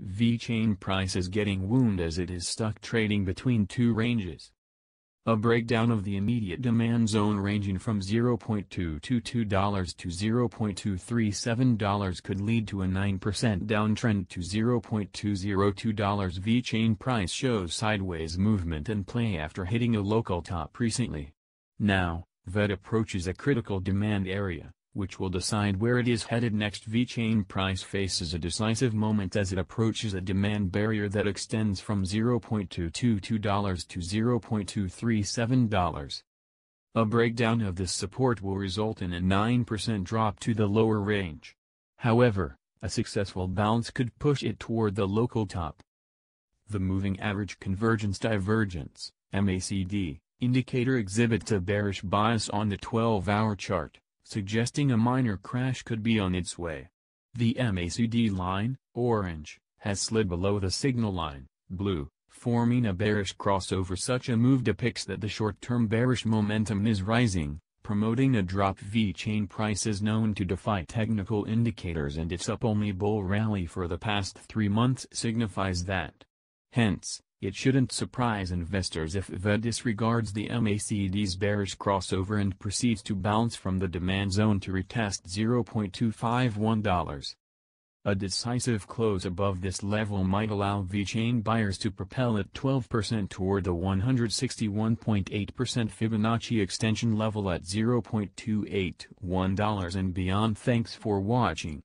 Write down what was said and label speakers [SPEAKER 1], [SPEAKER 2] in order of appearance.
[SPEAKER 1] VeChain price is getting wound as it is stuck trading between two ranges. A breakdown of the immediate demand zone ranging from $0.222 to $0.237 could lead to a 9% downtrend to $0.202. VeChain price shows sideways movement and play after hitting a local top recently. Now, VET approaches a critical demand area which will decide where it is headed next VeChain price faces a decisive moment as it approaches a demand barrier that extends from $0.222 to $0.237. A breakdown of this support will result in a 9% drop to the lower range. However, a successful bounce could push it toward the local top. The Moving Average Convergence Divergence, MACD, indicator exhibits a bearish bias on the 12-hour chart suggesting a minor crash could be on its way. The MACD line, orange, has slid below the signal line, blue, forming a bearish crossover such a move depicts that the short-term bearish momentum is rising, promoting a drop VeChain price is known to defy technical indicators and its up-only bull rally for the past three months signifies that. Hence, it shouldn't surprise investors if VET disregards the MACD's bearish crossover and proceeds to bounce from the demand zone to retest $0.251. A decisive close above this level might allow VeChain buyers to propel it 12% toward the 161.8% Fibonacci extension level at $0.281 and beyond. Thanks for watching.